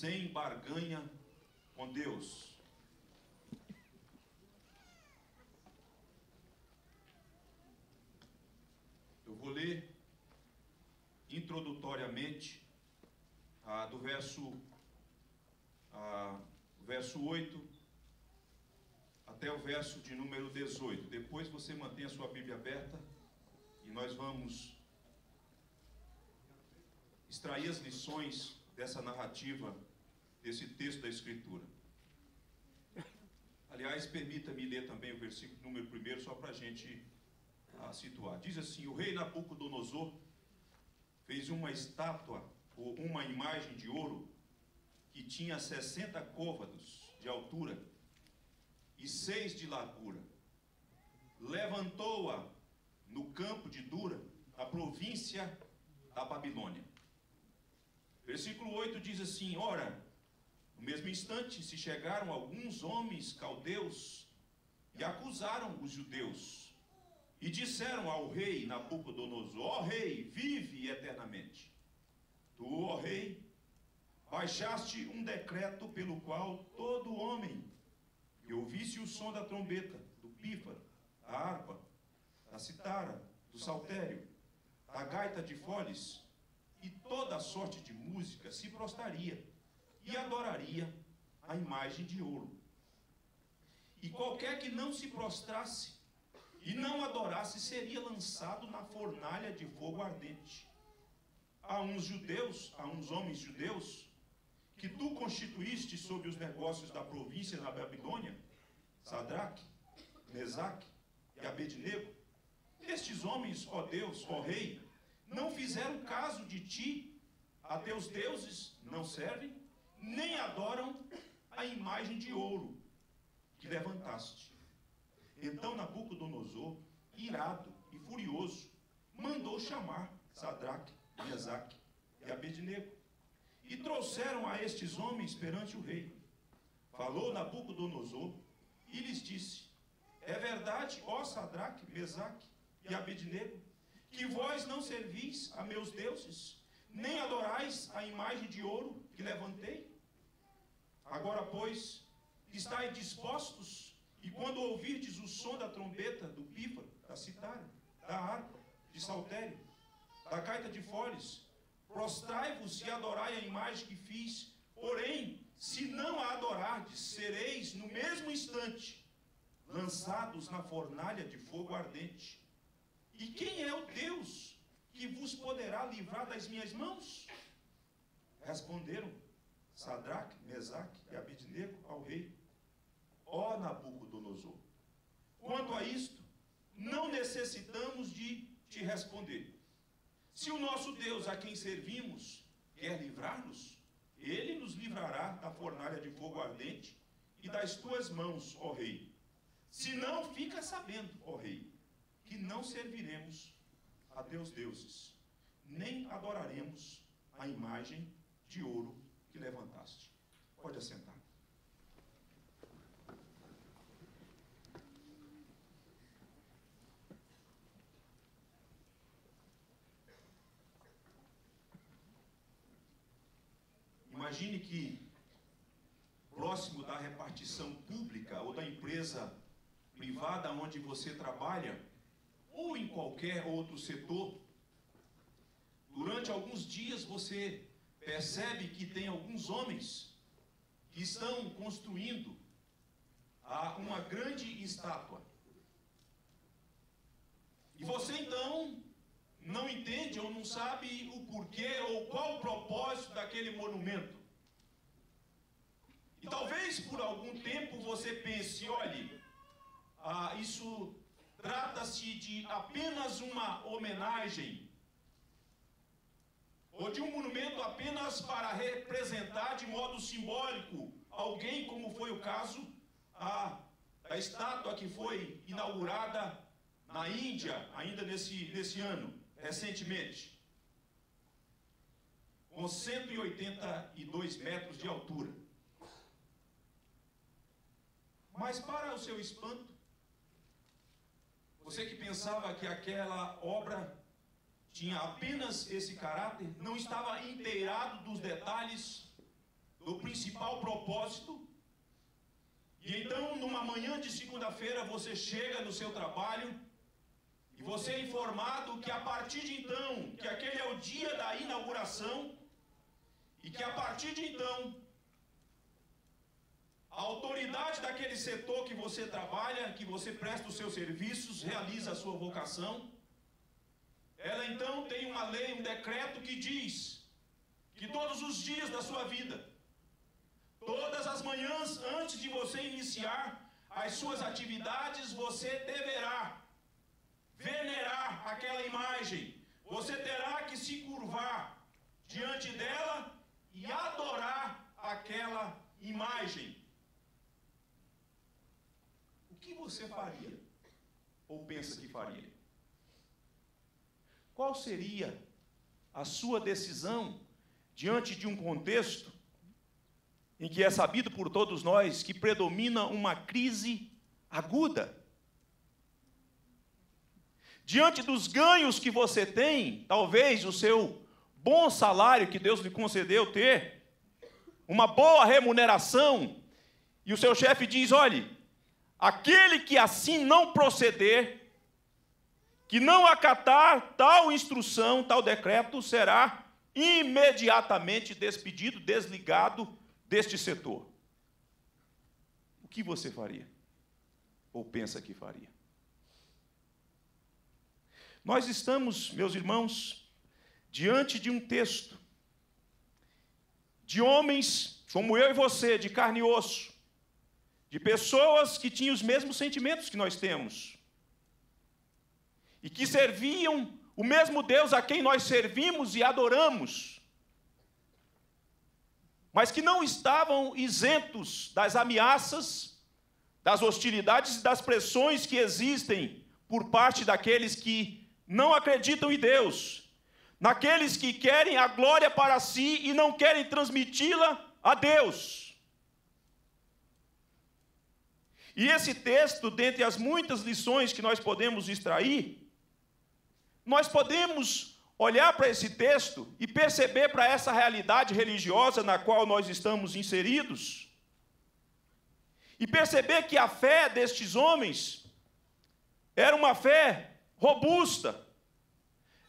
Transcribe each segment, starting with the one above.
sem barganha com Deus. Eu vou ler introdutoriamente ah, do verso, ah, verso 8 até o verso de número 18. Depois você mantém a sua Bíblia aberta e nós vamos extrair as lições dessa narrativa, desse texto da Escritura. Aliás, permita-me ler também o versículo número 1, só para a gente ah, situar. Diz assim: O rei Nabucodonosor fez uma estátua ou uma imagem de ouro que tinha 60 côvados de altura e seis de largura. Levantou-a no campo de Dura, a província da Babilônia. Versículo 8 diz assim: Ora, no mesmo instante se chegaram alguns homens caldeus e acusaram os judeus e disseram ao rei Nabucodonosor: Ó rei, vive eternamente. Tu, ó rei, baixaste um decreto pelo qual todo homem que ouvisse o som da trombeta, do pífaro, da harpa, da citara, do saltério, da gaita de foles e toda a sorte de música se prostraria e adoraria a imagem de ouro. E qualquer que não se prostrasse e não adorasse, seria lançado na fornalha de fogo ardente. Há uns judeus, há uns homens judeus, que tu constituíste sobre os negócios da província da Babilônia, Sadraque, Mesaque e Abednego. Estes homens, ó Deus, ó Rei, não fizeram caso de ti, a teus deuses não servem, nem adoram a imagem de ouro que levantaste. Então Nabucodonosor, irado e furioso, mandou chamar Sadraque, Mesaque e Abednego. E trouxeram a estes homens perante o rei. Falou Nabucodonosor e lhes disse: É verdade, ó Sadraque, Mesaque e Abednego, que vós não servis a meus deuses, nem adorais a imagem de ouro que levantei? Agora, pois, estáis dispostos e quando ouvirdes o som da trombeta, do pífaro, da citária, da harpa, de saltério, da gaita de foles, prostrai-vos e adorai a imagem que fiz. Porém, se não a adorardes, sereis no mesmo instante lançados na fornalha de fogo ardente. E quem é o Deus que vos poderá livrar das minhas mãos? Responderam Sadraque, Mesaque e Abednego ao rei ó Nabucodonosor. Quanto a isto, não necessitamos de te responder. Se o nosso Deus a quem servimos quer livrar-nos, ele nos livrará da fornalha de fogo ardente e das tuas mãos, ó rei. Se não, fica sabendo, ó rei, que não serviremos a teus deuses, nem adoraremos a imagem de ouro que levantaste. Pode assentar. Imagine que, próximo da repartição pública ou da empresa privada onde você trabalha, ou em qualquer outro setor, durante alguns dias você percebe que tem alguns homens que estão construindo uma grande estátua. E você então não entende ou não sabe o porquê ou qual o propósito daquele monumento. E talvez por algum tempo você pense: olhe, ah, isso trata-se de apenas uma homenagem, ou de um monumento apenas para representar de modo simbólico alguém, como foi o caso a, da estátua que foi inaugurada na Índia, ainda nesse, nesse ano recentemente, com 182 metros de altura. Mas, para o seu espanto, você que pensava que aquela obra tinha apenas esse caráter, não estava inteirado dos detalhes do principal propósito. E então, numa manhã de segunda-feira, você chega no seu trabalho e você é informado que a partir de então, que aquele é o dia da inauguração, e que a partir de então, a autoridade daquele setor que você trabalha, que você presta os seus serviços, realiza a sua vocação, ela então tem uma lei, um decreto que diz que todos os dias da sua vida, todas as manhãs antes de você iniciar as suas atividades, você deverá venerar aquela imagem, você terá que se curvar diante dela e adorar aquela imagem. O que você faria? Ou pensa que faria? Qual seria a sua decisão diante de um contexto em que é sabido por todos nós que predomina uma crise aguda? Diante dos ganhos que você tem, talvez o seu bom salário que Deus lhe concedeu ter, uma boa remuneração, e o seu chefe diz: olhe, aquele que assim não proceder, que não acatar tal instrução, tal decreto, será imediatamente despedido, desligado deste setor. O que você faria? Ou pensa que faria? Nós estamos, meus irmãos, diante de um texto de homens como eu e você, de carne e osso, de pessoas que tinham os mesmos sentimentos que nós temos, e que serviam o mesmo Deus a quem nós servimos e adoramos, mas que não estavam isentos das ameaças, das hostilidades e das pressões que existem por parte daqueles que não acreditam em Deus, naqueles que querem a glória para si e não querem transmiti-la a Deus. E esse texto, dentre as muitas lições que nós podemos extrair, nós podemos olhar para esse texto e perceber para essa realidade religiosa na qual nós estamos inseridos, e perceber que a fé destes homens era uma fé robusta,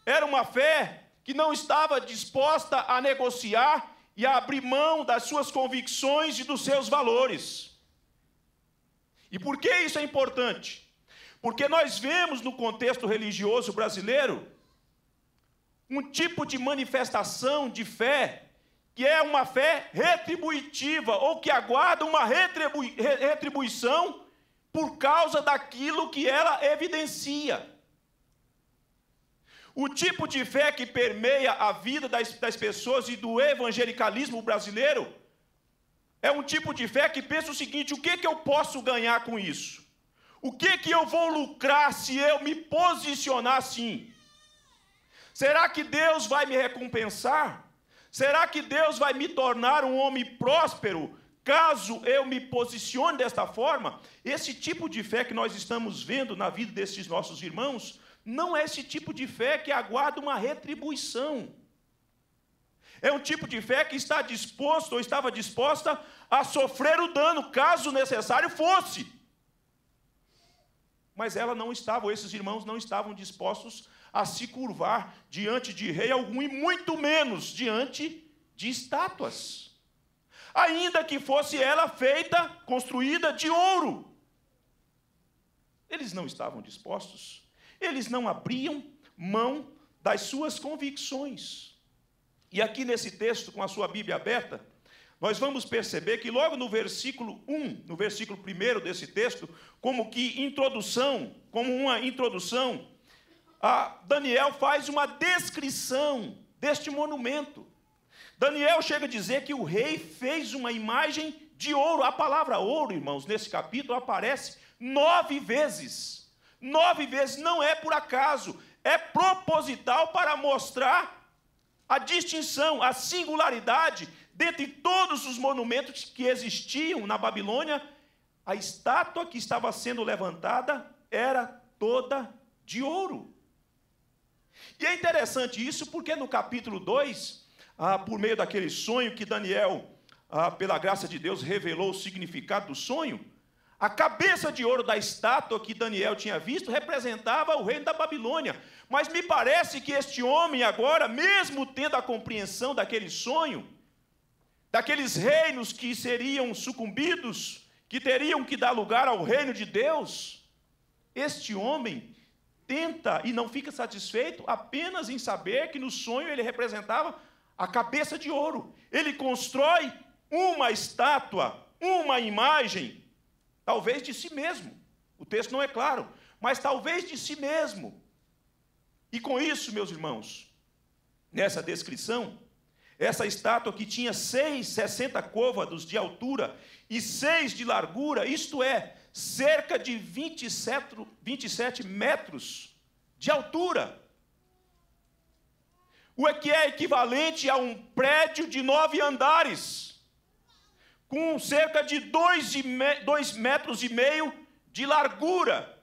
era uma fé que não estava disposta a negociar e a abrir mão das suas convicções e dos seus valores. E por que isso é importante? Porque nós vemos no contexto religioso brasileiro um tipo de manifestação de fé que é uma fé retributiva ou que aguarda uma retribui retribuição por causa daquilo que ela evidencia. O tipo de fé que permeia a vida das, das pessoas e do evangelicalismo brasileiro é um tipo de fé que pensa o seguinte: o que, que eu posso ganhar com isso? O que que eu vou lucrar se eu me posicionar assim? Será que Deus vai me recompensar? Será que Deus vai me tornar um homem próspero caso eu me posicione desta forma? Esse tipo de fé que nós estamos vendo na vida desses nossos irmãos não é esse tipo de fé que aguarda uma retribuição. É um tipo de fé que está disposto ou estava disposta a sofrer o dano, caso necessário fosse mas ela não estava, esses irmãos não estavam dispostos a se curvar diante de rei algum e muito menos diante de estátuas. Ainda que fosse ela feita, construída de ouro. Eles não estavam dispostos, eles não abriam mão das suas convicções. E aqui nesse texto, com a sua Bíblia aberta, nós vamos perceber que logo no versículo 1, no versículo 1 desse texto, como que introdução, como uma introdução, Daniel faz uma descrição deste monumento. Daniel chega a dizer que o rei fez uma imagem de ouro. A palavra ouro, irmãos, nesse capítulo aparece nove vezes. Nove vezes, não é por acaso, é proposital para mostrar a distinção, a singularidade dentre todos os monumentos que existiam na Babilônia, a estátua que estava sendo levantada era toda de ouro. E é interessante isso porque no capítulo 2, ah, por meio daquele sonho que Daniel ah, pela graça de Deus, revelou o significado do sonho, a cabeça de ouro da estátua que Daniel tinha visto representava o reino da Babilônia. Mas me parece que este homem, agora, mesmo tendo a compreensão daquele sonho, daqueles reinos que seriam sucumbidos, que teriam que dar lugar ao reino de Deus, este homem tenta e não fica satisfeito apenas em saber que no sonho ele representava a cabeça de ouro. Ele constrói uma estátua, uma imagem, talvez de si mesmo. O texto não é claro, mas talvez de si mesmo. E com isso, meus irmãos, nessa descrição, essa estátua que tinha seis, 60 côvados de altura e seis de largura, isto é, cerca de 27, 27 metros de altura. O que é equivalente a um prédio de nove andares, com cerca de dois, dois metros e meio de largura.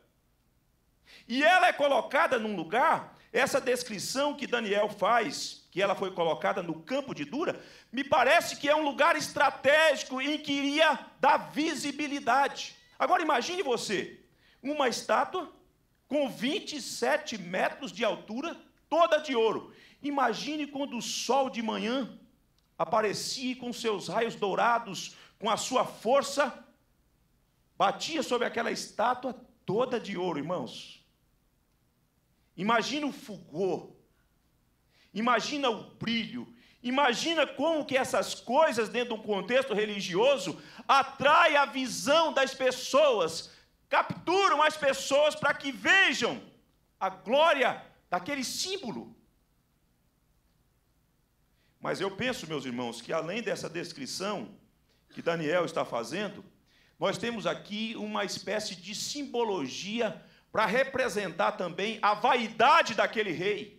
E ela é colocada num lugar, essa descrição que Daniel faz, que ela foi colocada no campo de Dura, me parece que é um lugar estratégico em que iria dar visibilidade. Agora imagine você, uma estátua com 27 metros de altura, toda de ouro. Imagine quando o sol de manhã aparecia com seus raios dourados, com a sua força, batia sobre aquela estátua toda de ouro, irmãos. Imagina o fulgor, imagina o brilho, imagina como que essas coisas dentro de um contexto religioso atrai a visão das pessoas, capturam as pessoas para que vejam a glória daquele símbolo. Mas eu penso, meus irmãos, que além dessa descrição que Daniel está fazendo, nós temos aqui uma espécie de simbologia para representar também a vaidade daquele rei.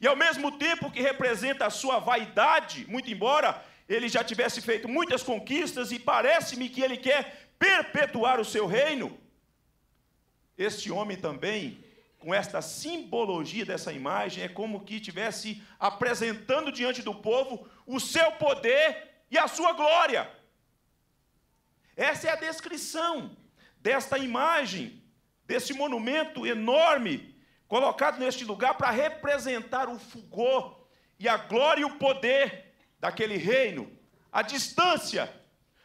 E ao mesmo tempo que representa a sua vaidade, muito embora ele já tivesse feito muitas conquistas e parece-me que ele quer perpetuar o seu reino, este homem também com esta simbologia dessa imagem, é como que estivesse apresentando diante do povo o seu poder e a sua glória. Essa é a descrição desta imagem, desse monumento enorme, colocado neste lugar para representar o fulgor e a glória e o poder daquele reino. A distância,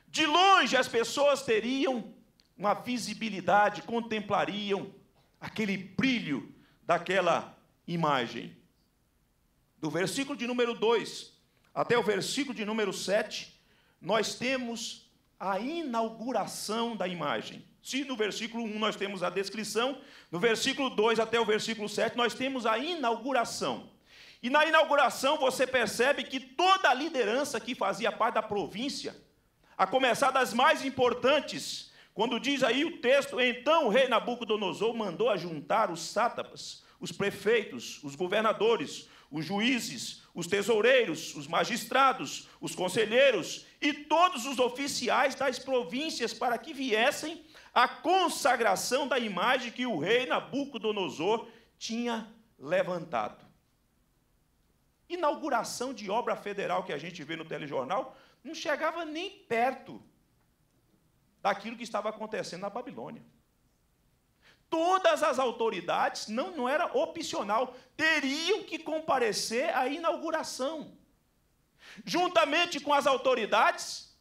de longe as pessoas teriam uma visibilidade, contemplariam aquele brilho daquela imagem. Do versículo de número 2 até o versículo de número 7, nós temos a inauguração da imagem. Se no versículo 1 nós temos a descrição, no versículo 2 até o versículo 7 nós temos a inauguração. E na inauguração você percebe que toda a liderança que fazia parte da província, a começar das mais importantes, quando diz aí o texto, então o rei Nabucodonosor mandou ajuntar os sátrapas, os prefeitos, os governadores, os juízes, os tesoureiros, os magistrados, os conselheiros e todos os oficiais das províncias para que viessem à consagração da imagem que o rei Nabucodonosor tinha levantado. Inauguração de obra federal que a gente vê no telejornal não chegava nem perto daquilo que estava acontecendo na Babilônia. Todas as autoridades, não, não era opcional, teriam que comparecer à inauguração. Juntamente com as autoridades,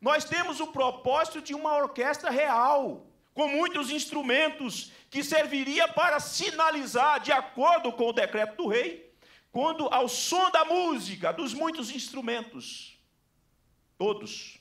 nós temos o propósito de uma orquestra real, com muitos instrumentos, que serviria para sinalizar, de acordo com o decreto do rei, quando ao som da música, dos muitos instrumentos, todos,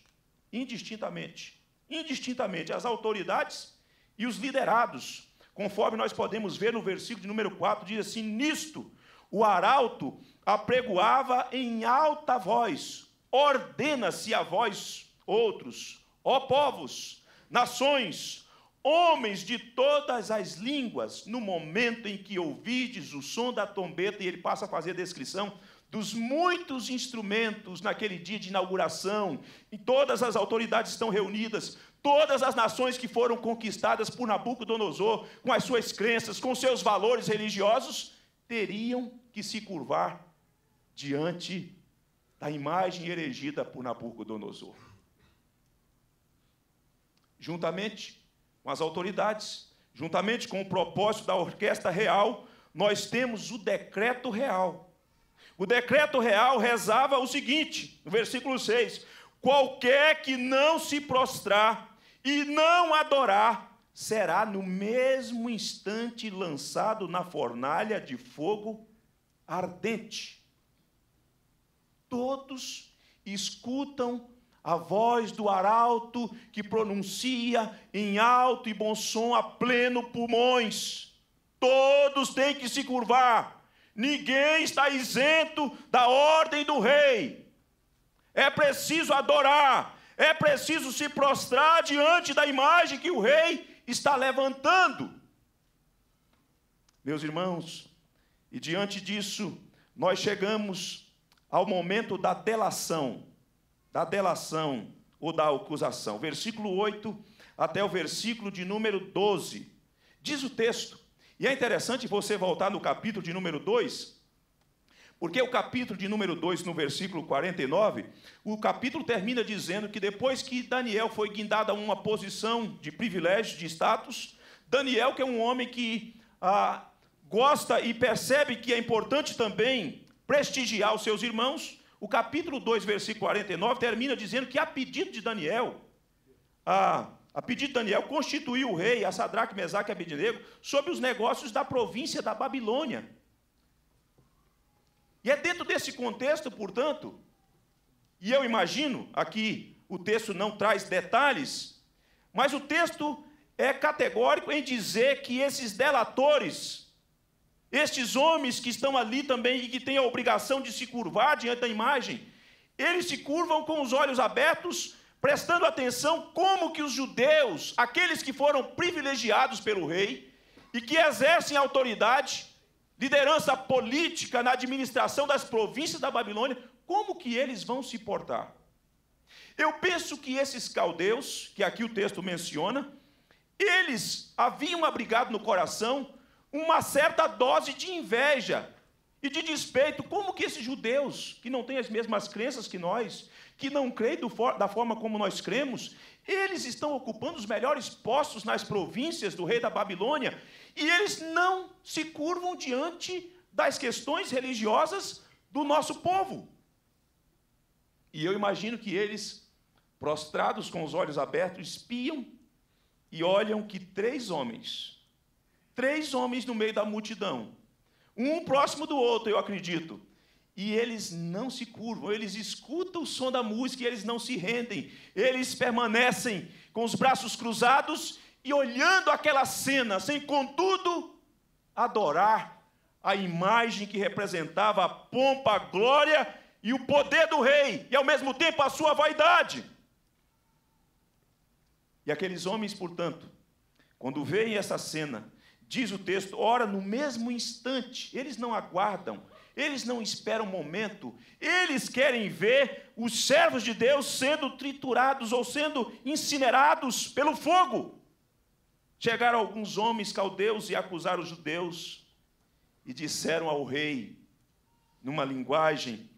indistintamente, indistintamente as autoridades e os liderados, conforme nós podemos ver no versículo de número 4, diz assim: Nisto o arauto apregoava em alta voz: Ordena-se a vós, outros, ó povos, nações, homens de todas as línguas, no momento em que ouvides o som da trombeta, e ele passa a fazer a descrição dos muitos instrumentos naquele dia de inauguração, e todas as autoridades estão reunidas, todas as nações que foram conquistadas por Nabucodonosor, com as suas crenças, com seus valores religiosos, teriam que se curvar diante da imagem erigida por Nabucodonosor. Juntamente com as autoridades, juntamente com o propósito da orquestra real, nós temos o decreto real. O decreto real rezava o seguinte, no versículo 6: Qualquer que não se prostrar e não adorar, será no mesmo instante lançado na fornalha de fogo ardente. Todos escutam a voz do arauto que pronuncia em alto e bom som a pleno pulmões. Todos têm que se curvar. Ninguém está isento da ordem do rei. É preciso adorar, é preciso se prostrar diante da imagem que o rei está levantando. Meus irmãos, e diante disso, nós chegamos ao momento da delação, da delação ou da acusação. Versículo 8 até o versículo de número 12. Diz o texto, e é interessante você voltar no capítulo de número 2, porque o capítulo de número 2, no versículo 49, o capítulo termina dizendo que depois que Daniel foi guindado a uma posição de privilégio, de status, Daniel, que é um homem que ah, gosta e percebe que é importante também prestigiar os seus irmãos, o capítulo 2, versículo 49, termina dizendo que a pedido de Daniel, a, a pedido de Daniel, constituiu o rei, a Sadraque, Mesaque e Abednego, sobre os negócios da província da Babilônia. E é dentro desse contexto, portanto, e eu imagino, aqui o texto não traz detalhes, mas o texto é categórico em dizer que esses delatores, estes homens que estão ali também e que têm a obrigação de se curvar diante da imagem, eles se curvam com os olhos abertos, prestando atenção como que os judeus, aqueles que foram privilegiados pelo rei e que exercem autoridade, liderança política na administração das províncias da Babilônia, como que eles vão se portar? Eu penso que esses caldeus, que aqui o texto menciona, eles haviam abrigado no coração uma certa dose de inveja e de despeito. Como que esses judeus, que não têm as mesmas crenças que nós, que não creem da forma como nós cremos, eles estão ocupando os melhores postos nas províncias do rei da Babilônia e eles não se curvam diante das questões religiosas do nosso povo. E eu imagino que eles, prostrados com os olhos abertos, espiam e olham que três homens, três homens no meio da multidão, um próximo do outro, eu acredito, e eles não se curvam, eles escutam o som da música e eles não se rendem, eles permanecem com os braços cruzados e olhando aquela cena, sem contudo adorar a imagem que representava a pompa, a glória e o poder do rei, e ao mesmo tempo a sua vaidade. E aqueles homens, portanto, quando veem essa cena, diz o texto, ora, no mesmo instante, eles não aguardam, eles não esperam um momento, eles querem ver os servos de Deus sendo triturados ou sendo incinerados pelo fogo. Chegaram alguns homens caldeus e acusaram os judeus e disseram ao rei, numa linguagem: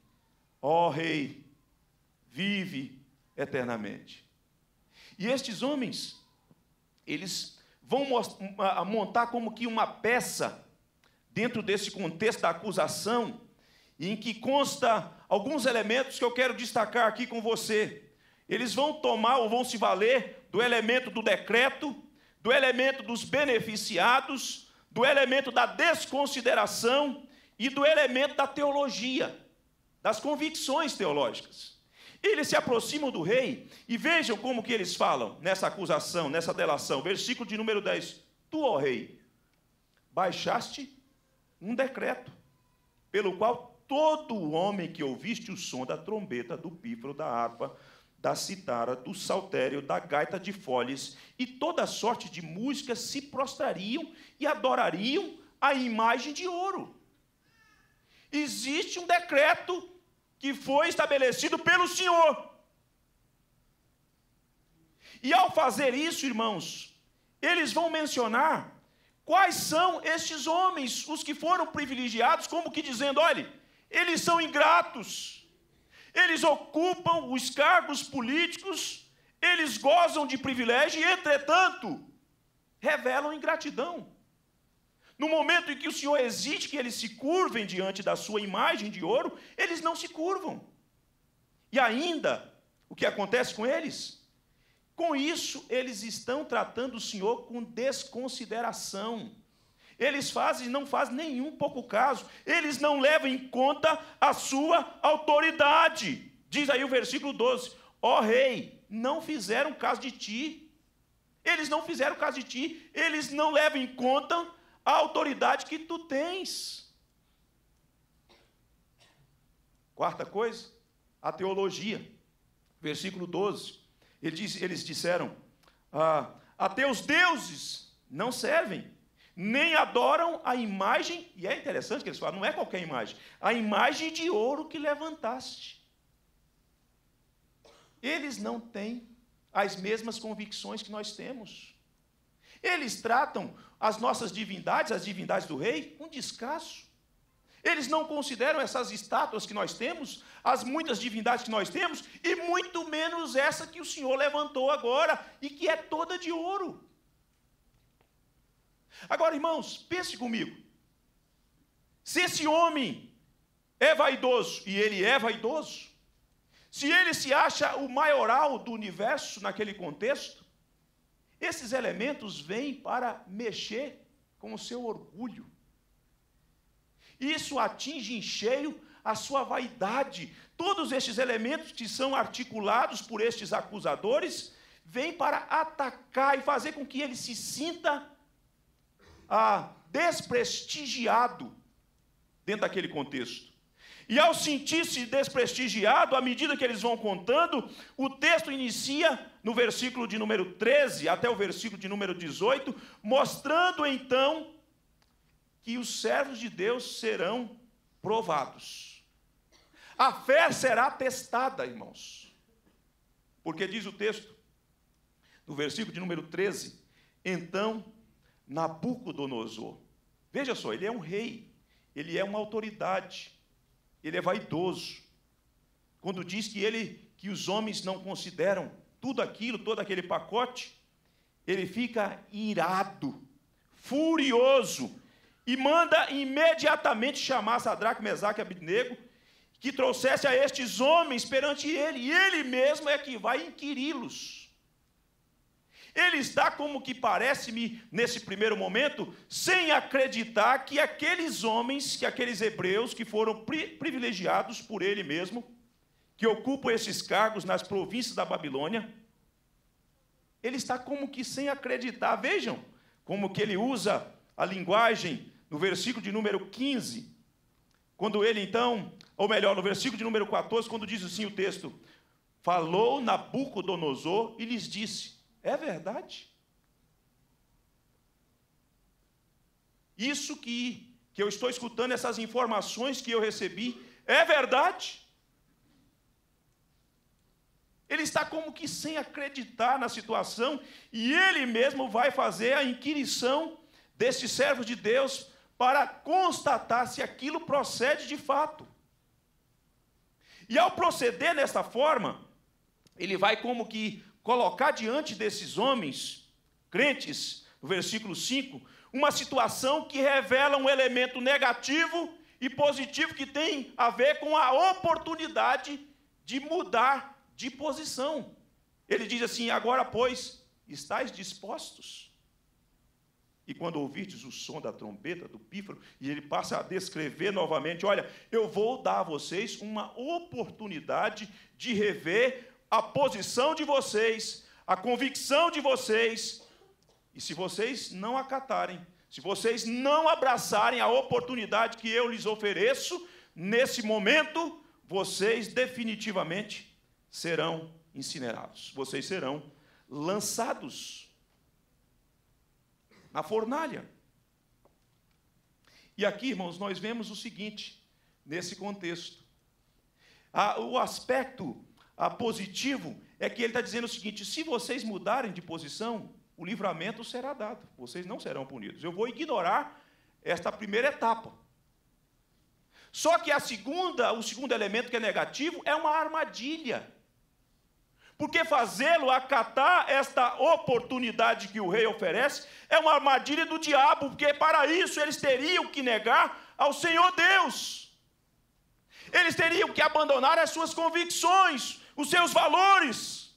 Ó oh, rei, vive eternamente. E estes homens, eles vão montar como que uma peça dentro desse contexto da acusação, em que consta alguns elementos que eu quero destacar aqui com você. Eles vão tomar ou vão se valer do elemento do decreto, do elemento dos beneficiados, do elemento da desconsideração e do elemento da teologia, das convicções teológicas. Eles se aproximam do rei e vejam como que eles falam nessa acusação, nessa delação. Versículo de número 10. Tu, ó rei, baixaste um decreto, pelo qual todo homem que ouviste o som da trombeta, do pífaro, da harpa, da citara, do saltério, da gaita de folhas e toda sorte de músicas se prostrariam e adorariam a imagem de ouro. Existe um decreto que foi estabelecido pelo Senhor. E ao fazer isso, irmãos, eles vão mencionar Quais são estes homens, os que foram privilegiados, como que dizendo: olhe, eles são ingratos, eles ocupam os cargos políticos, eles gozam de privilégio e, entretanto, revelam ingratidão. No momento em que o Senhor exige que eles se curvem diante da sua imagem de ouro, eles não se curvam. E ainda, o que acontece com eles? Com isso, eles estão tratando o Senhor com desconsideração. Eles fazem, não fazem nenhum pouco caso. Eles não levam em conta a sua autoridade. Diz aí o versículo 12: Ó oh, rei, não fizeram caso de ti. Eles não fizeram caso de ti. Eles não levam em conta a autoridade que tu tens. Quarta coisa, a teologia. Versículo 12. Eles disseram: ah, A teus deuses não servem, nem adoram a imagem, e é interessante que eles falam, não é qualquer imagem, a imagem de ouro que levantaste. Eles não têm as mesmas convicções que nós temos. Eles tratam as nossas divindades, as divindades do rei, com descaso. Eles não consideram essas estátuas que nós temos, as muitas divindades que nós temos, e muito menos essa que o Senhor levantou agora e que é toda de ouro. Agora, irmãos, pense comigo. Se esse homem é vaidoso, e ele é vaidoso, se ele se acha o maioral do universo naquele contexto, esses elementos vêm para mexer com o seu orgulho. Isso atinge em cheio a sua vaidade. Todos estes elementos que são articulados por estes acusadores vêm para atacar e fazer com que ele se sinta ah, desprestigiado dentro daquele contexto. E ao sentir-se desprestigiado, à medida que eles vão contando, o texto inicia no versículo de número 13 até o versículo de número 18, mostrando então que os servos de Deus serão provados. A fé será testada, irmãos. Porque diz o texto, no versículo de número 13: Então Nabucodonosor, veja só, ele é um rei, ele é uma autoridade, ele é vaidoso. Quando diz que ele que os homens não consideram tudo aquilo, todo aquele pacote, ele fica irado, furioso e manda imediatamente chamar Sadraque, Mesaque e Abidnego, que trouxesse a estes homens perante ele, e ele mesmo é que vai inquiri-los. Ele está como que parece-me, nesse primeiro momento, sem acreditar que aqueles homens, que aqueles hebreus que foram pri privilegiados por ele mesmo, que ocupam esses cargos nas províncias da Babilônia, ele está como que sem acreditar. Vejam como que ele usa a linguagem no versículo de número 15, quando ele então, ou melhor, no versículo de número 14, quando diz assim o texto: Falou Nabucodonosor e lhes disse: é verdade. Isso que, que eu estou escutando, essas informações que eu recebi, é verdade. Ele está como que sem acreditar na situação, e ele mesmo vai fazer a inquirição destes servos de Deus para constatar se aquilo procede de fato. E ao proceder desta forma, ele vai como que colocar diante desses homens, crentes, no versículo 5, uma situação que revela um elemento negativo e positivo que tem a ver com a oportunidade de mudar de posição. Ele diz assim: agora, pois, estáis dispostos? E quando ouvirdes o som da trombeta, do pífaro, e ele passa a descrever novamente: olha, eu vou dar a vocês uma oportunidade de rever a posição de vocês, a convicção de vocês. E se vocês não acatarem, se vocês não abraçarem a oportunidade que eu lhes ofereço, nesse momento, vocês definitivamente serão incinerados. Vocês serão lançados na fornalha. E aqui, irmãos, nós vemos o seguinte, nesse contexto. o aspecto a positivo é que ele está dizendo o seguinte: se vocês mudarem de posição, o livramento será dado, vocês não serão punidos. Eu vou ignorar esta primeira etapa. Só que a segunda, o segundo elemento que é negativo é uma armadilha. Porque fazê-lo acatar esta oportunidade que o rei oferece é uma armadilha do diabo, porque para isso eles teriam que negar ao Senhor Deus. Eles teriam que abandonar as suas convicções, os seus valores.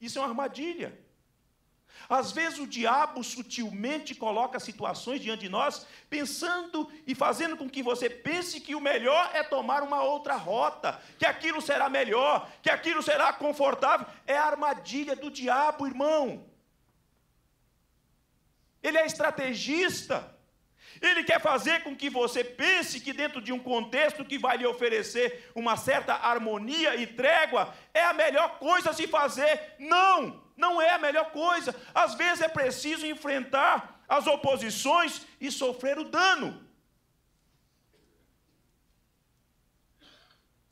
Isso é uma armadilha. Às vezes o diabo sutilmente coloca situações diante de nós, pensando e fazendo com que você pense que o melhor é tomar uma outra rota, que aquilo será melhor, que aquilo será confortável. É a armadilha do diabo, irmão. Ele é estrategista. Ele quer fazer com que você pense que, dentro de um contexto que vai lhe oferecer uma certa harmonia e trégua, é a melhor coisa a se fazer. Não! não é a melhor coisa. Às vezes é preciso enfrentar as oposições e sofrer o dano.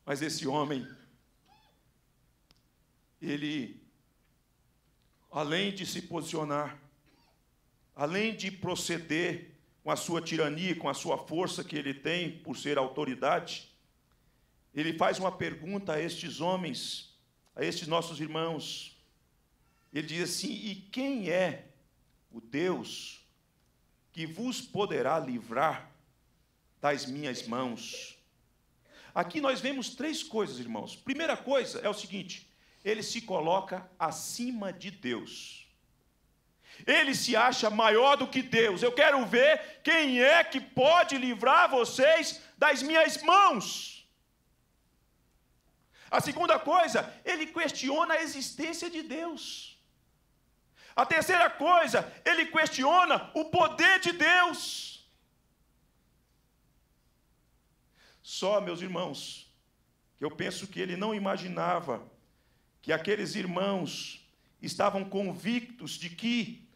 Mas esse homem, ele, além de se posicionar, além de proceder com a sua tirania, com a sua força que ele tem por ser autoridade, ele faz uma pergunta a estes homens, a estes nossos irmãos: ele diz assim: E quem é o Deus que vos poderá livrar das minhas mãos? Aqui nós vemos três coisas, irmãos. Primeira coisa é o seguinte: ele se coloca acima de Deus. Ele se acha maior do que Deus. Eu quero ver quem é que pode livrar vocês das minhas mãos. A segunda coisa, ele questiona a existência de Deus. A terceira coisa, ele questiona o poder de Deus. Só, meus irmãos, que eu penso que ele não imaginava que aqueles irmãos estavam convictos de que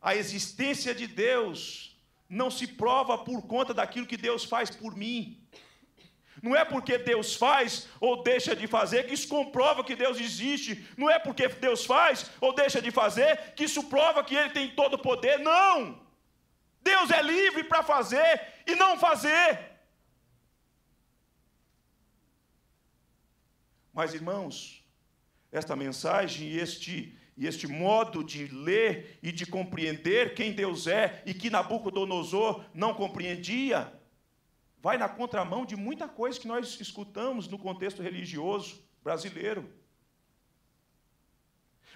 a existência de Deus não se prova por conta daquilo que Deus faz por mim, não é porque Deus faz ou deixa de fazer que isso comprova que Deus existe. Não é porque Deus faz ou deixa de fazer que isso prova que Ele tem todo o poder. Não! Deus é livre para fazer e não fazer. Mas, irmãos, esta mensagem e este, e este modo de ler e de compreender quem Deus é e que Nabucodonosor não compreendia, vai na contramão de muita coisa que nós escutamos no contexto religioso brasileiro.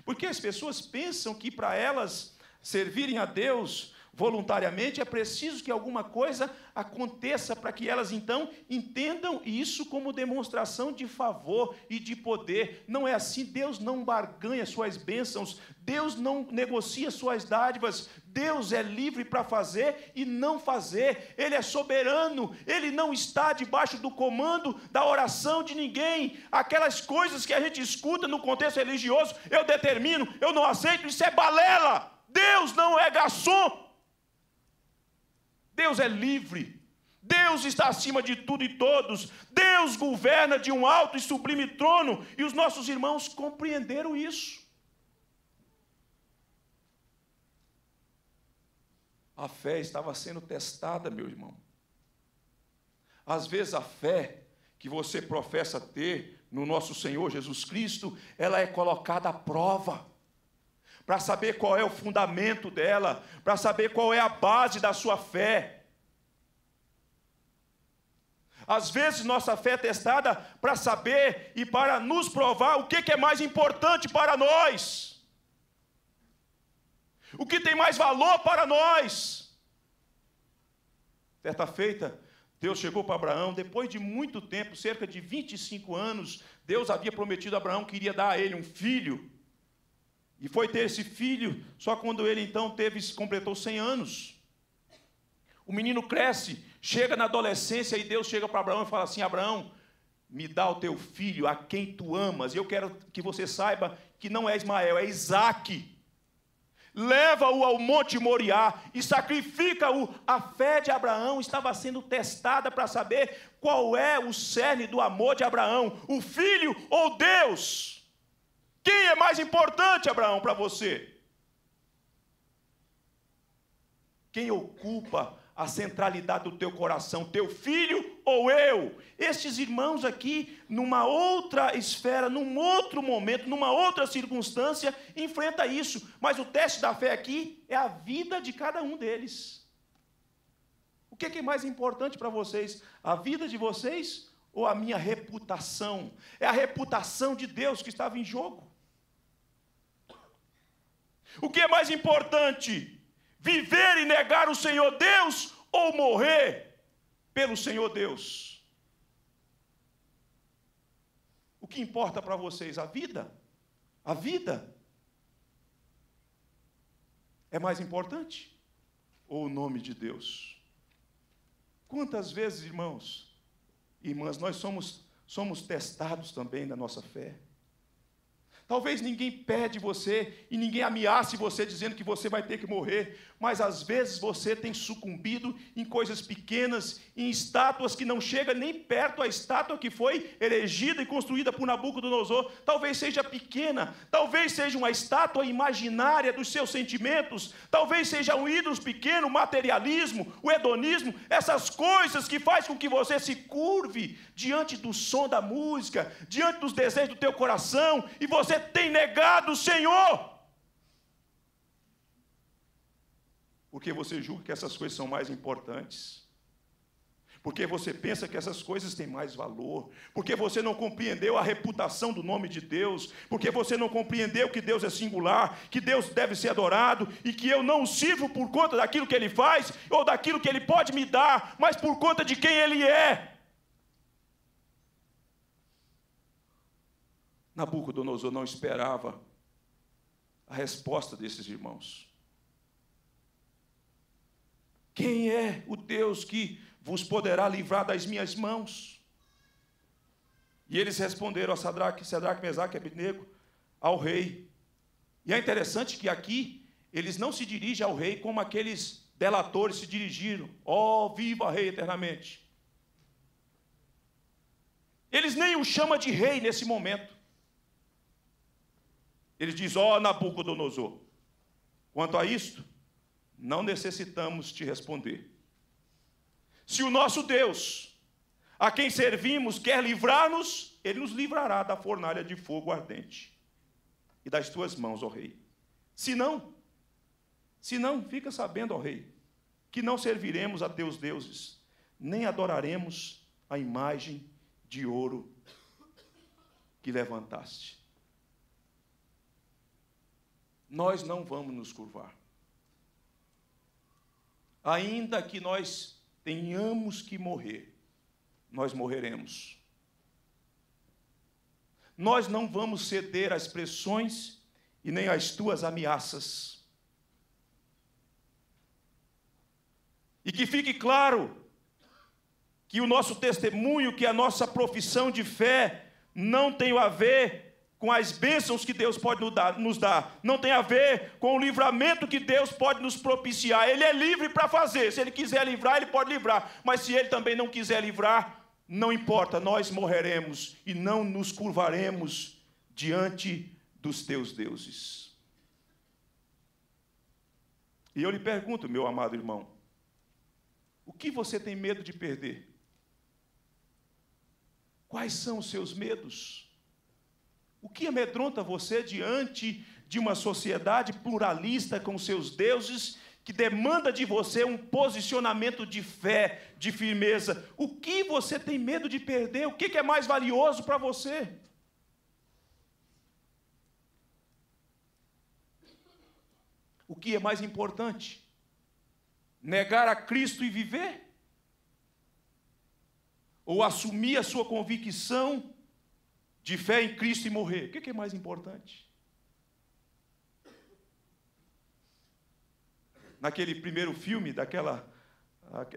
Porque as pessoas pensam que para elas servirem a Deus voluntariamente, é preciso que alguma coisa aconteça para que elas então entendam isso como demonstração de favor e de poder. Não é assim, Deus não barganha suas bênçãos, Deus não negocia suas dádivas, Deus é livre para fazer e não fazer, Ele é soberano, Ele não está debaixo do comando da oração de ninguém. Aquelas coisas que a gente escuta no contexto religioso, eu determino, eu não aceito, isso é balela. Deus não é garçom. Deus é livre. Deus está acima de tudo e todos. Deus governa de um alto e sublime trono. E os nossos irmãos compreenderam isso. A fé estava sendo testada, meu irmão. Às vezes a fé que você professa ter no nosso Senhor Jesus Cristo, ela é colocada à prova para saber qual é o fundamento dela, para saber qual é a base da sua fé. Às vezes nossa fé é testada para saber e para nos provar o que é mais importante para nós, o que tem mais valor para nós. Certa feita, Deus chegou para Abraão, depois de muito tempo, cerca de 25 anos, Deus havia prometido a Abraão que iria dar a ele um filho. E foi ter esse filho só quando ele então teve, completou 100 anos. O menino cresce, chega na adolescência e Deus chega para Abraão e fala assim: Abraão, me dá o teu filho a quem tu amas. Eu quero que você saiba que não é Ismael, é Isaac. Leva-o ao Monte Moriá e sacrifica-o. A fé de Abraão estava sendo testada para saber qual é o cerne do amor de Abraão: o filho ou Deus. Quem é mais importante, Abraão, para você? Quem ocupa a centralidade do teu coração, teu filho ou eu? Estes irmãos aqui, numa outra esfera, num outro momento, numa outra circunstância, enfrenta isso. Mas o teste da fé aqui é a vida de cada um deles. O que é mais importante para vocês? A vida de vocês ou a minha reputação? É a reputação de Deus que estava em jogo. O que é mais importante? Viver e negar o Senhor Deus ou morrer pelo Senhor Deus? O que importa para vocês? A vida? A vida é mais importante? Ou o nome de Deus? Quantas vezes, irmãos, irmãs, nós somos, somos testados também na nossa fé? Talvez ninguém pede você e ninguém ameace você dizendo que você vai ter que morrer, mas às vezes você tem sucumbido em coisas pequenas, em estátuas que não chegam nem perto à estátua que foi erigida e construída por Nabucodonosor. Talvez seja pequena, talvez seja uma estátua imaginária dos seus sentimentos, talvez seja um ídolo pequeno, o materialismo, o hedonismo, essas coisas que faz com que você se curve diante do som da música, diante dos desejos do teu coração, e você tem negado o Senhor. Porque você julga que essas coisas são mais importantes. Porque você pensa que essas coisas têm mais valor. Porque você não compreendeu a reputação do nome de Deus. Porque você não compreendeu que Deus é singular, que Deus deve ser adorado e que eu não sirvo por conta daquilo que Ele faz ou daquilo que Ele pode me dar, mas por conta de quem Ele é. Nabucodonosor não esperava a resposta desses irmãos. Quem é o Deus que vos poderá livrar das minhas mãos? E eles responderam a Sadraque, Sadraque, Mesaque e Abednego, ao rei. E é interessante que aqui eles não se dirigem ao rei como aqueles delatores se dirigiram. Ó, oh, viva rei eternamente. Eles nem o chamam de rei nesse momento. Ele diz: Ó oh, Nabucodonosor, quanto a isto, não necessitamos te responder. Se o nosso Deus, a quem servimos, quer livrar-nos, ele nos livrará da fornalha de fogo ardente e das tuas mãos, ó rei. Se não, se não, fica sabendo, ó rei, que não serviremos a teus deuses, nem adoraremos a imagem de ouro que levantaste nós não vamos nos curvar. Ainda que nós tenhamos que morrer, nós morreremos. Nós não vamos ceder às pressões e nem às tuas ameaças. E que fique claro que o nosso testemunho, que a nossa profissão de fé não tem a ver com as bênçãos que Deus pode nos dar, não tem a ver com o livramento que Deus pode nos propiciar. Ele é livre para fazer, se Ele quiser livrar, Ele pode livrar, mas se Ele também não quiser livrar, não importa, nós morreremos e não nos curvaremos diante dos teus deuses. E eu lhe pergunto, meu amado irmão, o que você tem medo de perder? Quais são os seus medos? O que amedronta você diante de uma sociedade pluralista com seus deuses que demanda de você um posicionamento de fé, de firmeza? O que você tem medo de perder? O que é mais valioso para você? O que é mais importante? Negar a Cristo e viver? Ou assumir a sua convicção de fé em Cristo e morrer. O que é mais importante? Naquele primeiro filme, daquela,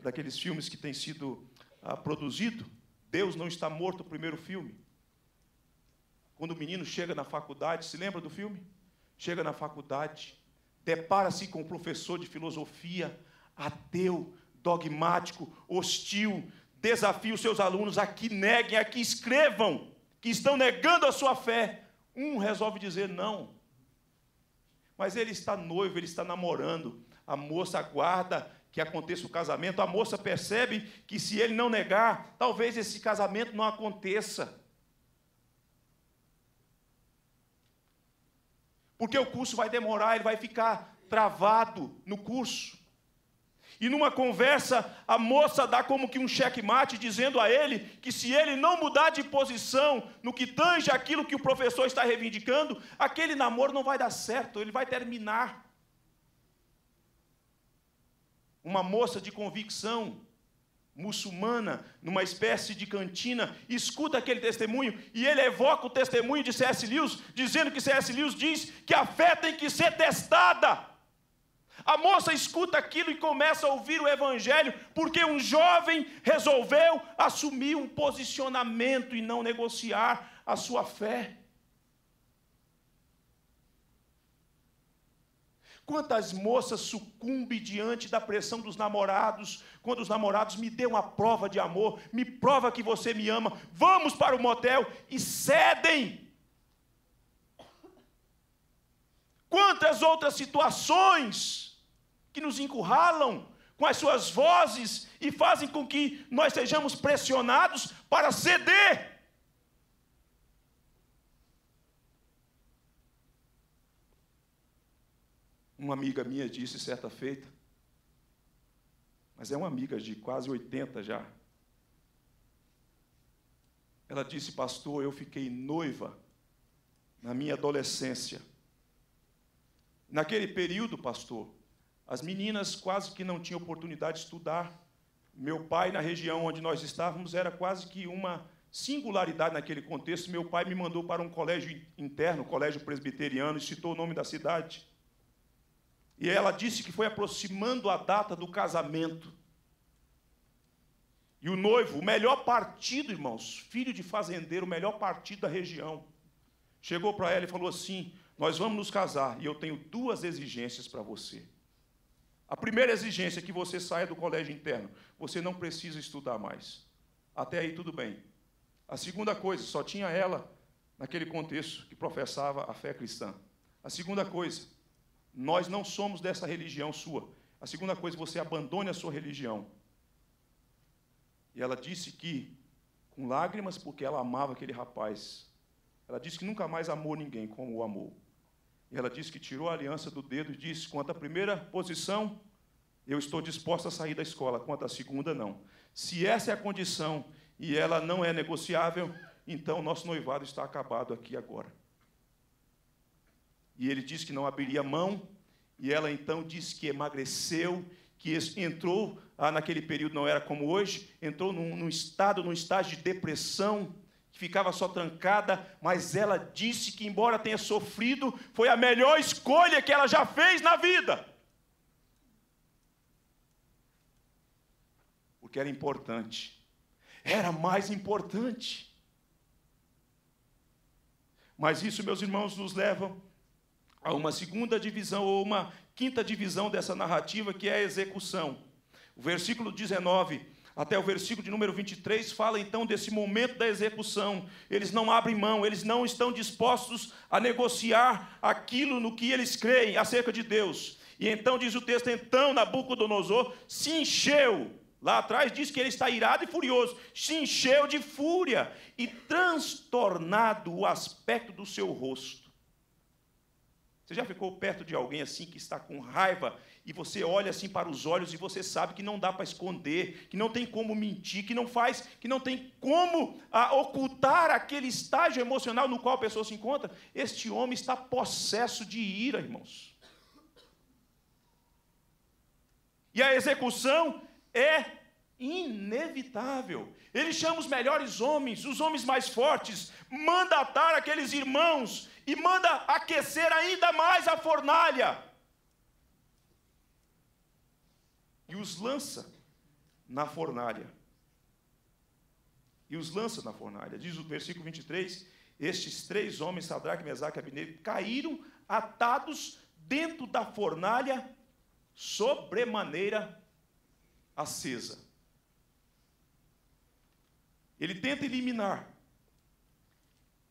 daqueles filmes que têm sido ah, produzidos, Deus não está morto, o primeiro filme. Quando o menino chega na faculdade, se lembra do filme? Chega na faculdade, depara-se com um professor de filosofia, ateu, dogmático, hostil, desafia os seus alunos a que neguem, a que escrevam que estão negando a sua fé, um resolve dizer não. Mas ele está noivo, ele está namorando. A moça aguarda que aconteça o casamento, a moça percebe que se ele não negar, talvez esse casamento não aconteça. Porque o curso vai demorar, ele vai ficar travado no curso. E numa conversa, a moça dá como que um checkmate, dizendo a ele que se ele não mudar de posição no que tange aquilo que o professor está reivindicando, aquele namoro não vai dar certo, ele vai terminar. Uma moça de convicção muçulmana, numa espécie de cantina, escuta aquele testemunho e ele evoca o testemunho de C.S. Lewis, dizendo que C.S. Lewis diz que a fé tem que ser testada. A moça escuta aquilo e começa a ouvir o Evangelho, porque um jovem resolveu assumir um posicionamento e não negociar a sua fé. Quantas moças sucumbem diante da pressão dos namorados, quando os namorados me dêem uma prova de amor, me prova que você me ama, vamos para o motel e cedem. Quantas outras situações que nos encurralam com as suas vozes e fazem com que nós sejamos pressionados para ceder. Uma amiga minha disse certa feita, mas é uma amiga de quase 80 já. Ela disse, pastor, eu fiquei noiva na minha adolescência. Naquele período, pastor, as meninas quase que não tinham oportunidade de estudar. Meu pai, na região onde nós estávamos, era quase que uma singularidade naquele contexto. Meu pai me mandou para um colégio interno, colégio presbiteriano, e citou o nome da cidade. E ela disse que foi aproximando a data do casamento. E o noivo, o melhor partido, irmãos, filho de fazendeiro, o melhor partido da região, chegou para ela e falou assim: Nós vamos nos casar e eu tenho duas exigências para você. A primeira exigência é que você saia do colégio interno. Você não precisa estudar mais. Até aí tudo bem. A segunda coisa, só tinha ela naquele contexto que professava a fé cristã. A segunda coisa, nós não somos dessa religião sua. A segunda coisa, você abandone a sua religião. E ela disse que, com lágrimas, porque ela amava aquele rapaz, ela disse que nunca mais amou ninguém como o amou. E ela disse que tirou a aliança do dedo e disse: quanto à primeira posição, eu estou disposta a sair da escola, quanto à segunda, não. Se essa é a condição e ela não é negociável, então nosso noivado está acabado aqui agora. E ele disse que não abriria mão, e ela então disse que emagreceu, que entrou, ah, naquele período não era como hoje, entrou num, num estado, num estágio de depressão, que ficava só trancada, mas ela disse que, embora tenha sofrido, foi a melhor escolha que ela já fez na vida. Porque era importante, era mais importante. Mas isso, meus irmãos, nos leva a uma segunda divisão ou uma quinta divisão dessa narrativa, que é a execução. O versículo 19 até o versículo de número 23 fala então desse momento da execução. Eles não abrem mão, eles não estão dispostos a negociar aquilo no que eles creem acerca de Deus. E então diz o texto: então Nabucodonosor se encheu. Lá atrás diz que ele está irado e furioso, se encheu de fúria e transtornado o aspecto do seu rosto. Você já ficou perto de alguém assim que está com raiva e você olha assim para os olhos e você sabe que não dá para esconder, que não tem como mentir, que não faz, que não tem como ah, ocultar aquele estágio emocional no qual a pessoa se encontra. Este homem está possesso de ira, irmãos. E a execução é inevitável. Ele chama os melhores homens, os homens mais fortes, manda atar aqueles irmãos e manda aquecer ainda mais a fornalha. E os lança na fornalha. E os lança na fornalha. Diz o versículo 23: Estes três homens, Sadraque, Mesaque e Abineu, caíram atados dentro da fornalha, sobremaneira acesa. Ele tenta eliminar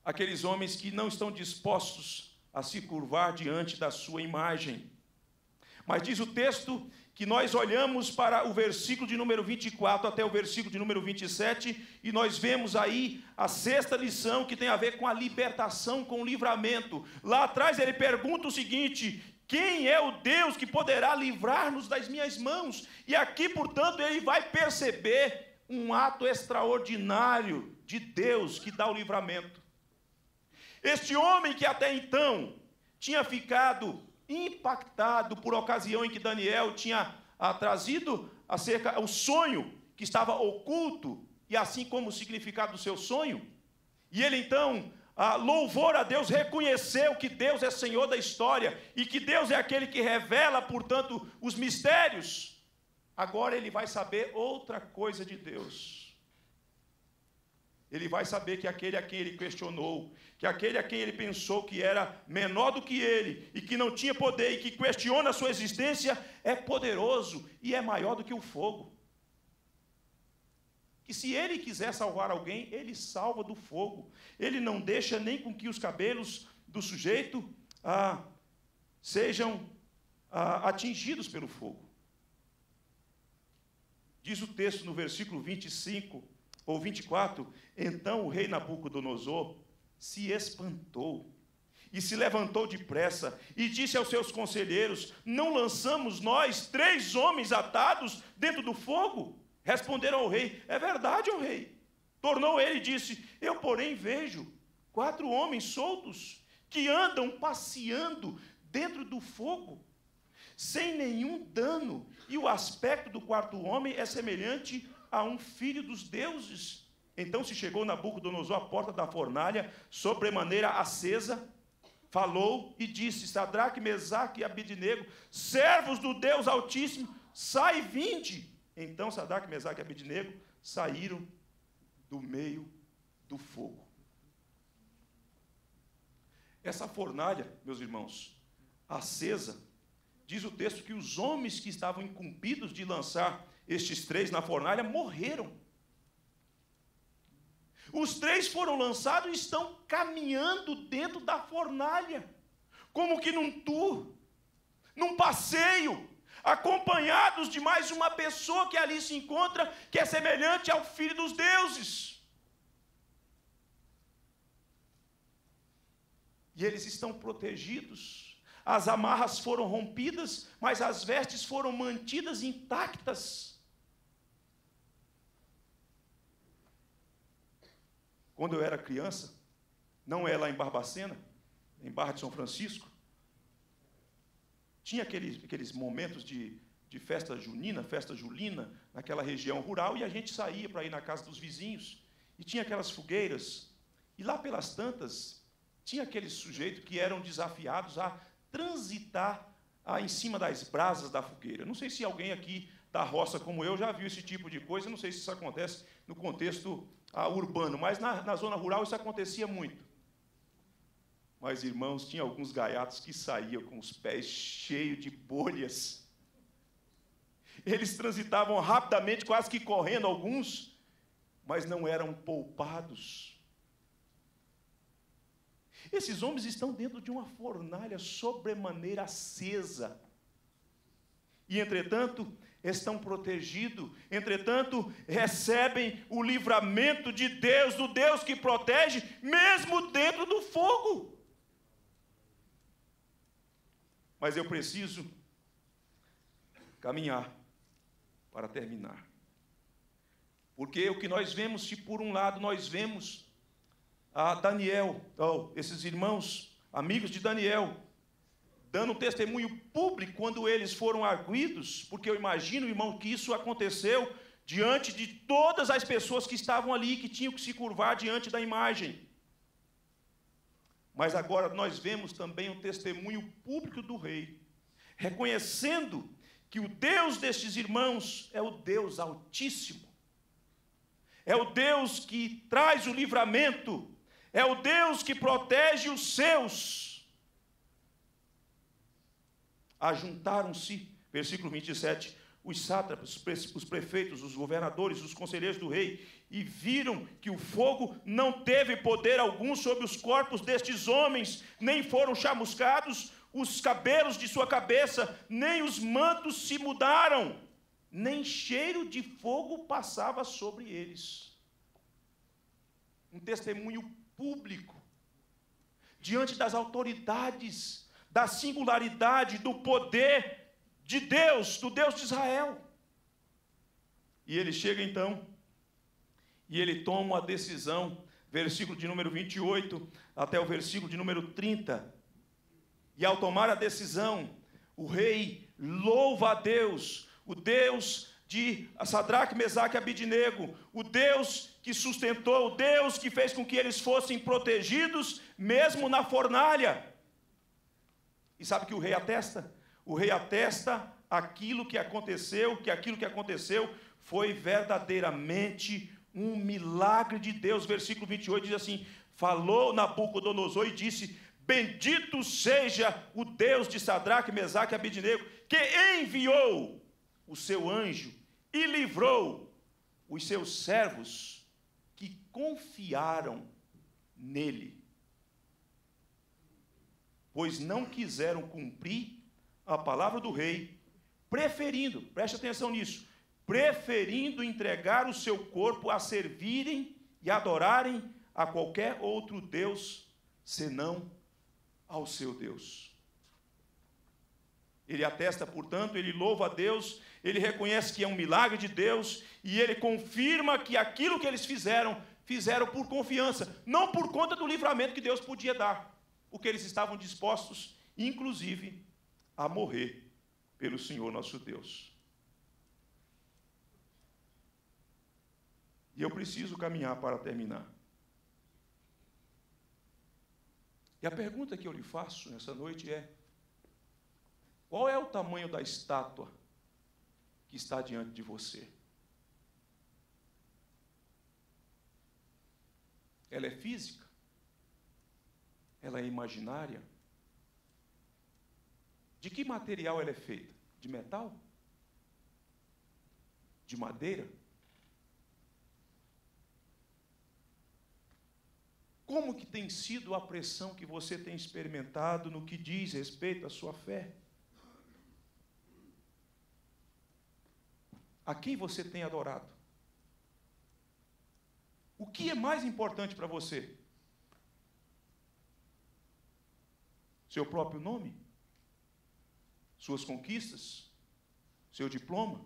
aqueles homens que não estão dispostos a se curvar diante da sua imagem. Mas diz o texto que nós olhamos para o versículo de número 24 até o versículo de número 27 e nós vemos aí a sexta lição que tem a ver com a libertação, com o livramento. Lá atrás ele pergunta o seguinte: quem é o Deus que poderá livrar-nos das minhas mãos? E aqui, portanto, ele vai perceber um ato extraordinário de Deus que dá o livramento. Este homem que até então tinha ficado impactado por ocasião em que Daniel tinha ah, trazido acerca o sonho que estava oculto e assim como o significado do seu sonho. E ele então ah, louvor a Deus, reconheceu que Deus é Senhor da história e que Deus é aquele que revela, portanto, os mistérios. Agora ele vai saber outra coisa de Deus. Ele vai saber que aquele a quem ele questionou, que aquele a quem ele pensou que era menor do que ele e que não tinha poder e que questiona a sua existência, é poderoso e é maior do que o fogo. Que se ele quiser salvar alguém, ele salva do fogo. Ele não deixa nem com que os cabelos do sujeito ah, sejam ah, atingidos pelo fogo. Diz o texto no versículo 25 ou 24, então o rei Nabucodonosor se espantou e se levantou depressa e disse aos seus conselheiros: Não lançamos nós três homens atados dentro do fogo? Responderam ao rei: É verdade, ó rei. Tornou ele e disse: Eu, porém, vejo quatro homens soltos que andam passeando dentro do fogo, sem nenhum dano, e o aspecto do quarto homem é semelhante a um filho dos deuses. Então se chegou Nabucodonosor à porta da fornalha, sobremaneira acesa, falou e disse: Sadraque, Mesaque e Abidnego, servos do Deus Altíssimo, sai vinde. Então Sadraque, Mesaque e Abidnego saíram do meio do fogo. Essa fornalha, meus irmãos, acesa, diz o texto que os homens que estavam incumbidos de lançar estes três na fornalha morreram. Os três foram lançados e estão caminhando dentro da fornalha, como que num tour, num passeio, acompanhados de mais uma pessoa que ali se encontra, que é semelhante ao Filho dos deuses. E eles estão protegidos. As amarras foram rompidas, mas as vestes foram mantidas intactas. Quando eu era criança, não é lá em Barbacena, em Barra de São Francisco, tinha aqueles, aqueles momentos de, de festa junina, festa julina, naquela região rural, e a gente saía para ir na casa dos vizinhos, e tinha aquelas fogueiras, e lá pelas tantas, tinha aqueles sujeitos que eram desafiados a transitar em cima das brasas da fogueira. Não sei se alguém aqui da roça como eu já viu esse tipo de coisa, não sei se isso acontece no contexto ah, urbano, mas na, na zona rural isso acontecia muito. Mas, irmãos, tinha alguns gaiatos que saíam com os pés cheios de bolhas. Eles transitavam rapidamente, quase que correndo alguns, mas não eram poupados. Esses homens estão dentro de uma fornalha sobremaneira acesa. E, entretanto, estão protegidos, entretanto, recebem o livramento de Deus, do Deus que protege, mesmo dentro do fogo. Mas eu preciso caminhar para terminar. Porque o que nós vemos, se por um lado nós vemos a Daniel, oh, esses irmãos, amigos de Daniel, dando testemunho público quando eles foram arguidos, porque eu imagino, irmão, que isso aconteceu diante de todas as pessoas que estavam ali, que tinham que se curvar diante da imagem. Mas agora nós vemos também o testemunho público do rei, reconhecendo que o Deus destes irmãos é o Deus Altíssimo, é o Deus que traz o livramento, é o Deus que protege os seus ajuntaram-se, versículo 27, os sátrapas, os prefeitos, os governadores, os conselheiros do rei, e viram que o fogo não teve poder algum sobre os corpos destes homens, nem foram chamuscados, os cabelos de sua cabeça, nem os mantos se mudaram, nem cheiro de fogo passava sobre eles. Um testemunho público, diante das autoridades, da singularidade, do poder de Deus, do Deus de Israel. E ele chega então, e ele toma uma decisão, versículo de número 28 até o versículo de número 30. E ao tomar a decisão, o rei louva a Deus, o Deus de Sadraque, Mesaque e Abidinego, o Deus que sustentou, o Deus que fez com que eles fossem protegidos, mesmo na fornalha. E sabe que o rei atesta? O rei atesta aquilo que aconteceu, que aquilo que aconteceu foi verdadeiramente um milagre de Deus. Versículo 28 diz assim: Falou Nabucodonosor e disse: Bendito seja o Deus de Sadraque, Mesaque e Abidinego, que enviou o seu anjo e livrou os seus servos que confiaram nele, pois não quiseram cumprir a palavra do rei, preferindo, preste atenção nisso, preferindo entregar o seu corpo a servirem e adorarem a qualquer outro Deus senão ao seu Deus. Ele atesta, portanto, ele louva a Deus, ele reconhece que é um milagre de Deus e ele confirma que aquilo que eles fizeram, fizeram por confiança, não por conta do livramento que Deus podia dar, porque eles estavam dispostos, inclusive, a morrer pelo Senhor nosso Deus. E eu preciso caminhar para terminar. E a pergunta que eu lhe faço nessa noite é: qual é o tamanho da estátua que está diante de você? Ela é física? Ela é imaginária? De que material ela é feita? De metal? De madeira? Como que tem sido a pressão que você tem experimentado no que diz respeito à sua fé? A quem você tem adorado? O que é mais importante para você? Seu próprio nome? Suas conquistas? Seu diploma?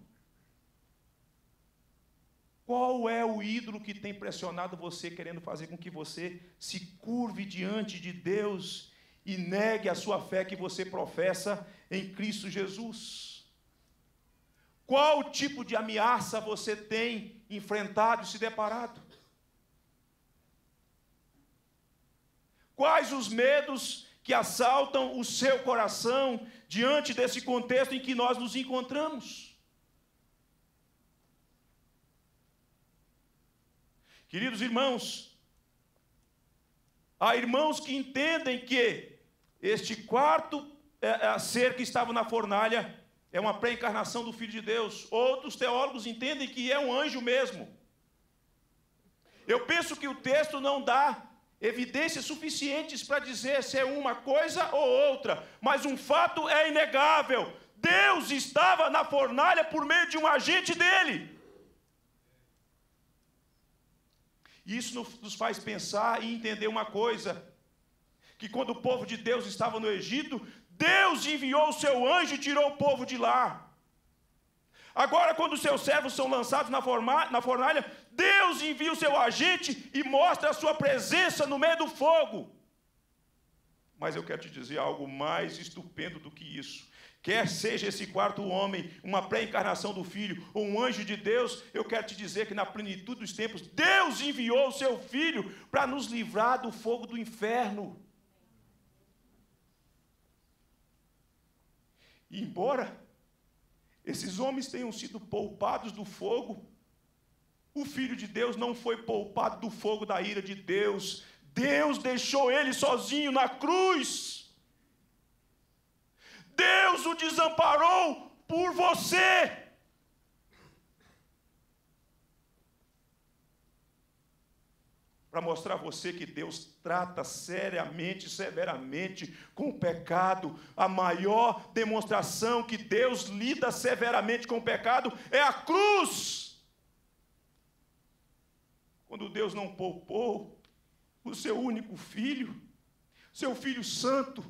Qual é o ídolo que tem pressionado você, querendo fazer com que você se curve diante de Deus e negue a sua fé que você professa em Cristo Jesus? Qual tipo de ameaça você tem enfrentado e se deparado? Quais os medos que assaltam o seu coração diante desse contexto em que nós nos encontramos? Queridos irmãos, há irmãos que entendem que este quarto é, é, ser que estava na fornalha é uma pré-encarnação do Filho de Deus. Outros teólogos entendem que é um anjo mesmo. Eu penso que o texto não dá evidências suficientes para dizer se é uma coisa ou outra, mas um fato é inegável: Deus estava na fornalha por meio de um agente dele. isso nos faz pensar e entender uma coisa: que quando o povo de Deus estava no Egito, Deus enviou o seu anjo e tirou o povo de lá. Agora, quando os seus servos são lançados na fornalha, Deus envia o seu agente e mostra a sua presença no meio do fogo. Mas eu quero te dizer algo mais estupendo do que isso. Quer seja esse quarto homem uma pré-encarnação do Filho ou um anjo de Deus, eu quero te dizer que na plenitude dos tempos, Deus enviou o seu Filho para nos livrar do fogo do inferno. E embora esses homens tenham sido poupados do fogo, o Filho de Deus não foi poupado do fogo da ira de Deus. Deus deixou ele sozinho na cruz. Deus o desamparou por você. para mostrar a você que Deus trata seriamente, severamente com o pecado. A maior demonstração que Deus lida severamente com o pecado é a cruz. Quando Deus não poupou o seu único filho, seu filho santo,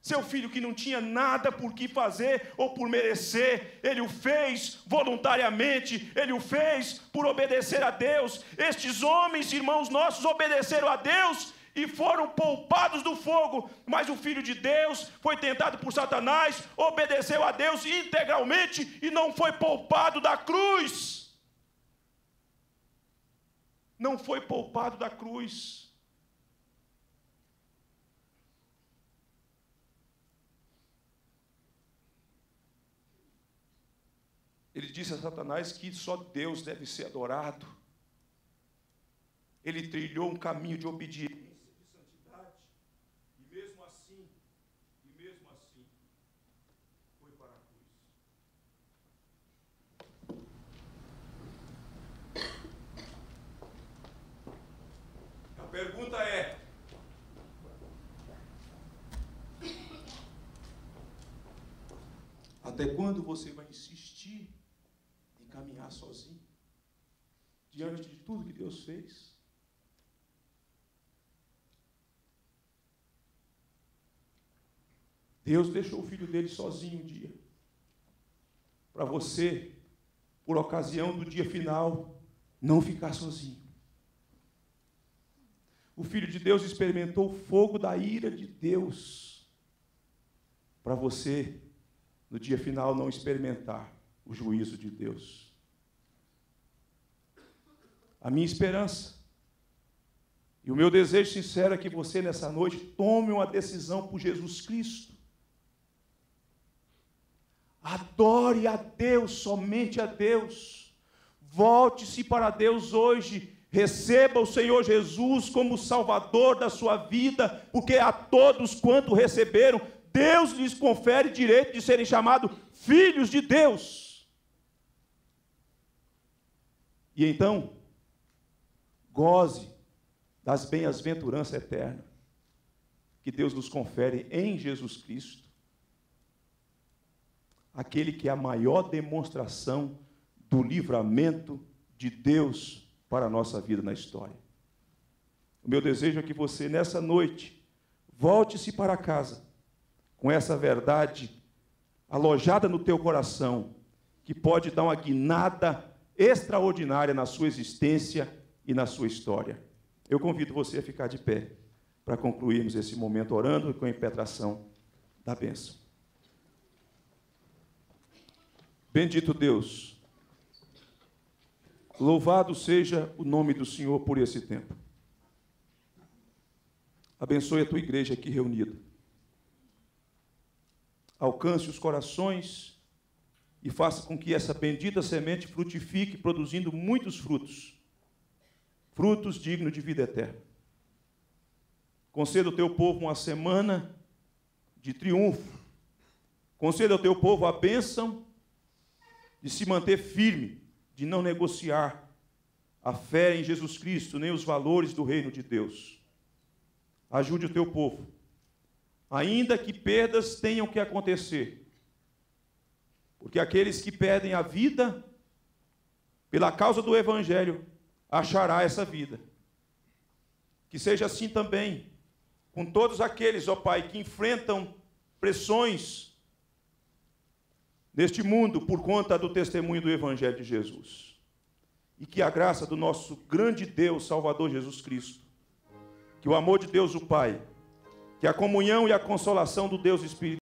seu filho que não tinha nada por que fazer ou por merecer, ele o fez voluntariamente, ele o fez por obedecer a Deus. Estes homens, irmãos nossos, obedeceram a Deus e foram poupados do fogo, mas o filho de Deus foi tentado por Satanás, obedeceu a Deus integralmente e não foi poupado da cruz. Não foi poupado da cruz. Ele disse a Satanás que só Deus deve ser adorado. Ele trilhou um caminho de obediência, de santidade, e mesmo assim, e mesmo assim, foi para a cruz. A pergunta é: até quando você vai insistir? caminhar sozinho, diante de tudo que Deus fez. Deus deixou o filho dele sozinho um dia, para você, por ocasião do dia final, não ficar sozinho. O filho de Deus experimentou o fogo da ira de Deus, para você, no dia final, não experimentar o juízo de Deus a minha esperança. E o meu desejo sincero é que você, nessa noite, tome uma decisão por Jesus Cristo. Adore a Deus, somente a Deus. Volte-se para Deus hoje. Receba o Senhor Jesus como Salvador da sua vida, porque a todos quanto receberam, Deus lhes confere direito de serem chamados filhos de Deus. E então, goze das bem-aventuranças eternas que Deus nos confere em Jesus Cristo, aquele que é a maior demonstração do livramento de Deus para a nossa vida na história. O meu desejo é que você, nessa noite, volte-se para casa com essa verdade alojada no teu coração, que pode dar uma guinada extraordinária na sua existência e na sua história. Eu convido você a ficar de pé para concluirmos esse momento orando com a impetração da bênção. Bendito Deus, louvado seja o nome do Senhor por esse tempo. Abençoe a tua igreja aqui reunida. Alcance os corações e faça com que essa bendita semente frutifique, produzindo muitos frutos frutos dignos de vida eterna. Conceda ao teu povo uma semana de triunfo. Conceda ao teu povo a bênção de se manter firme, de não negociar a fé em Jesus Cristo, nem os valores do reino de Deus. Ajude o teu povo, ainda que perdas tenham que acontecer, porque aqueles que perdem a vida pela causa do Evangelho achará essa vida. Que seja assim também com todos aqueles, ó Pai, que enfrentam pressões neste mundo por conta do testemunho do Evangelho de Jesus. E que a graça do nosso grande Deus, Salvador Jesus Cristo, que o amor de Deus, o Pai, que a comunhão e a consolação do Deus Espírito